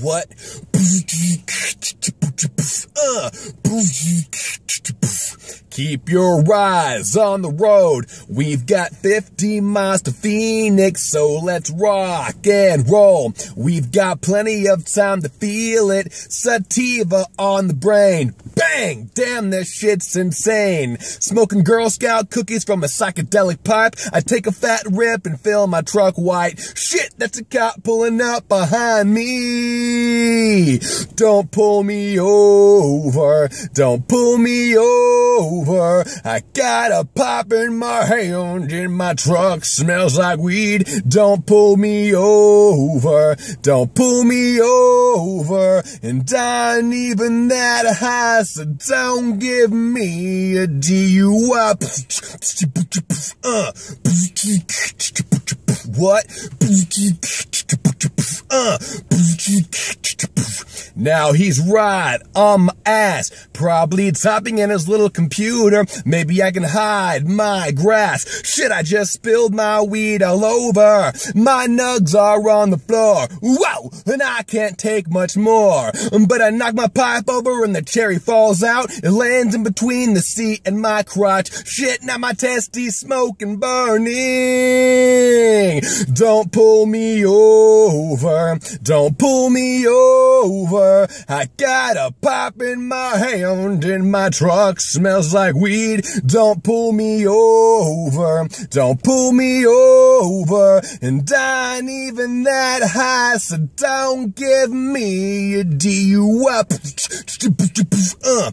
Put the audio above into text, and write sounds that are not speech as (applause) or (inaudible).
What? Keep your eyes on the road. We've got 50 miles to Phoenix, so let's rock and roll. We've got plenty of time to feel it. Sativa on the brain. Bang! Damn, this shit's insane. Smoking Girl Scout cookies from a psychedelic pipe. I take a fat rip and fill my truck white. Shit, that's a cop pulling up behind me. Don't pull me over. Don't pull me over. I got a pop in my hand and my truck smells like weed. Don't pull me over. Don't pull me over. And I ain't even that high, so don't give me a DUI. Uh. What? Uh. (laughs) Now he's right my ass. Probably typing in his little computer. Maybe I can hide my grass. Shit, I just spilled my weed all over. My nugs are on the floor. Wow, and I can't take much more. But I knock my pipe over and the cherry falls out. It lands in between the seat and my crotch. Shit, now my testes smoking burning. Don't pull me over. Don't pull me over. I got a pop in my hand and my truck smells like weed. Don't pull me over. Don't pull me over. And I ain't even that high, so don't give me a DUI. Uh.